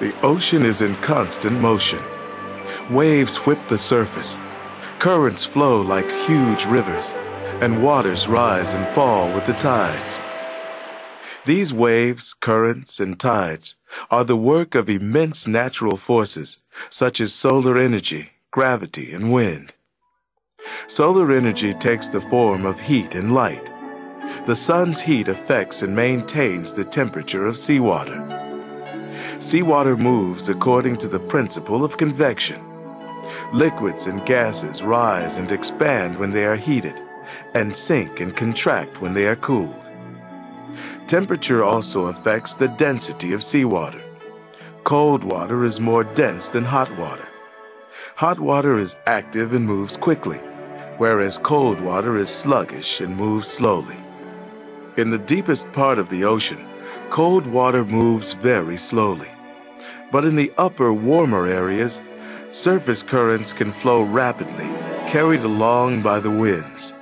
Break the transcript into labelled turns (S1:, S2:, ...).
S1: The ocean is in constant motion. Waves whip the surface. Currents flow like huge rivers, and waters rise and fall with the tides. These waves, currents, and tides are the work of immense natural forces such as solar energy, gravity, and wind. Solar energy takes the form of heat and light. The sun's heat affects and maintains the temperature of seawater. Seawater moves according to the principle of convection. Liquids and gases rise and expand when they are heated, and sink and contract when they are cooled. Temperature also affects the density of seawater. Cold water is more dense than hot water. Hot water is active and moves quickly, whereas cold water is sluggish and moves slowly. In the deepest part of the ocean, cold water moves very slowly. But in the upper, warmer areas, surface currents can flow rapidly, carried along by the winds.